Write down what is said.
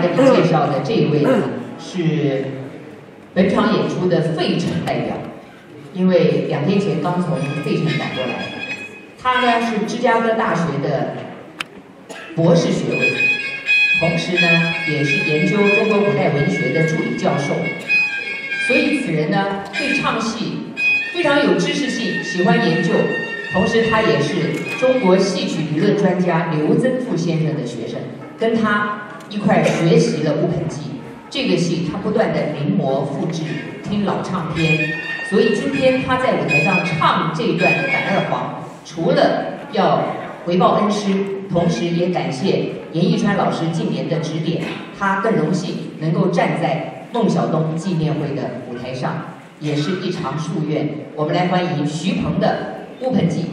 跟你介绍的这一位呢，是本场演出的费城代表，因为两天前刚从费城赶过来。他呢是芝加哥大学的博士学位，同时呢也是研究中国古代文学的助理教授。所以此人呢对唱戏非常有知识性，喜欢研究。同时，他也是中国戏曲理论专家刘增富先生的学生，跟他一块学习了《乌盆记》这个戏，他不断的临摹复制，听老唱片。所以今天他在舞台上唱这段《反二黄》，除了要回报恩师，同时也感谢严艺川老师近年的指点，他更荣幸能够站在孟小冬纪念会的舞台上，也是一场夙愿。我们来欢迎徐鹏的。乌盆记。